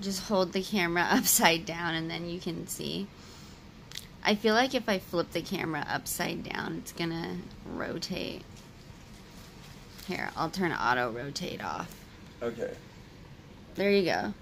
Just hold the camera upside down and then you can see. I feel like if I flip the camera upside down, it's gonna rotate. Here, I'll turn auto rotate off. Okay. There you go.